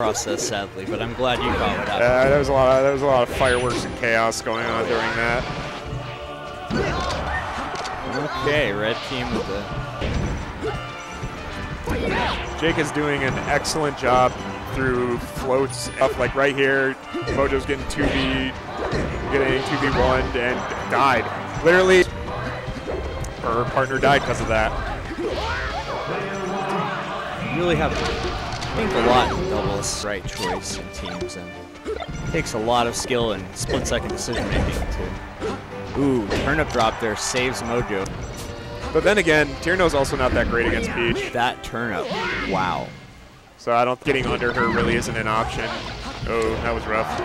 process, sadly, but I'm glad you called it. Uh, there was a lot of there was a lot of fireworks and chaos going on during that. Okay, red team with the Jake is doing an excellent job through floats up like right here. Mojo's getting 2v, getting 2v1 and died. Literally, her partner died because of that. really have think a lot in doubles right choice in teams and it takes a lot of skill and split second decision making to Ooh, turnip drop there saves Mojo. But then again, Tierno's also not that great against Peach. That turnip. Wow. So I don't getting under her really isn't an option. Oh, that was rough.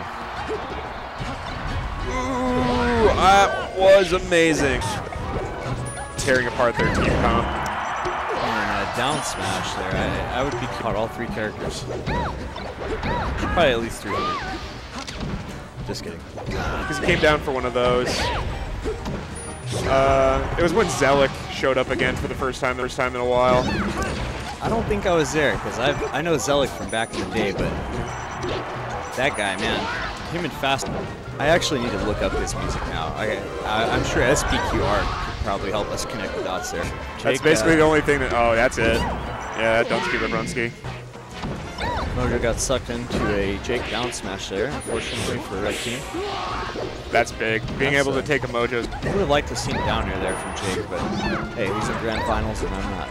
Ooh, that was amazing. Tearing apart their team comp. Down smash there. I, I would be caught all three characters. Probably at least 300. Just kidding. Because he came down for one of those. Uh, it was when Zelik showed up again for the first time, the first time in a while. I don't think I was there because I I know Zelik from back in the day, but that guy, man, him and Fast. I actually need to look up his music now. I, I am sure SPQR probably help us connect the dots there. That's basically uh, the only thing that. Oh, that's it. Yeah, that Dunsky Lebrunski. Mojo got sucked into a Jake down smash there, unfortunately for red team. That's big. Being That's able to take a Mojo's. I would have liked to see him down here there from Jake, but hey, he's in grand finals and I'm not.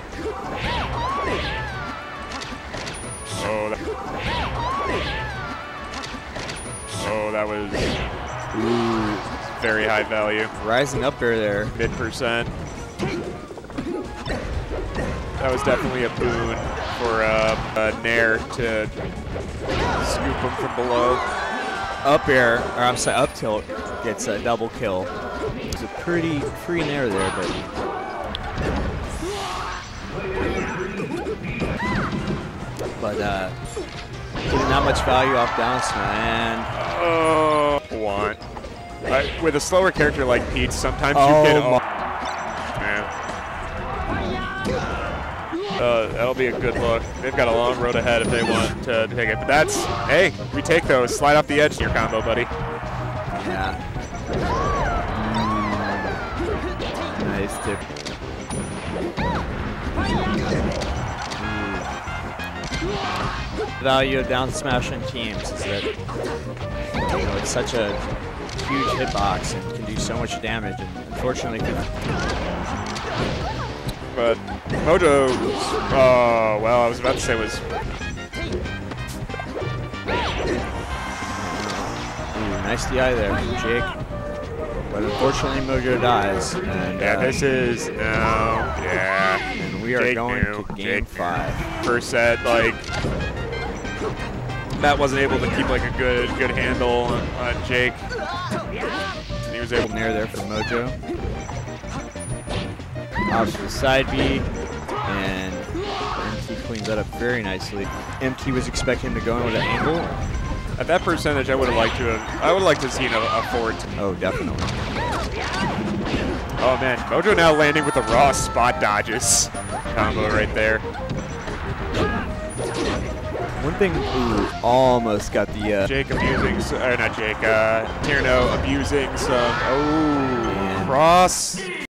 Oh, that, oh, that was Ooh, very high value. rising up air there. Mid percent. That was definitely a boon for uh, uh, Nair to scoop him from below. Up air, or I'm sorry, up tilt gets a double kill. It was a pretty free nair there, but but uh, that much value off down smash. Oh. Uh, with a slower character like Pete, sometimes Oh you get. my- Oh. Uh, that'll be a good look. They've got a long road ahead if they want to take it. But that's, hey, we take those. Slide off the edge in your combo, buddy. Yeah. Mm. Nice tip. Ooh. Value of down smash in teams is that you know it's such a huge hitbox and can do so much damage. And unfortunately, But Mojo, oh, well, I was about to say was, ooh, nice DI there Jake. But unfortunately, Mojo dies. And, yeah, uh, this is, no, yeah. and we are Jake going knew, to game Jake five. First set, like, Matt wasn't able to keep like a good good handle on, on Jake. And he was able to Nair there for Mojo. Off to the side B, and MT cleans that up very nicely. MT was expecting him to go in with an angle. At that percentage, I would have liked to have. I would like to seen a, a forward. Oh, definitely. Oh man, Mojo now landing with the raw spot dodges combo right there. One thing, ooh, almost got the, uh, Jake abusing, or not Jake, uh, Tierno abusing some. Oh, And- cross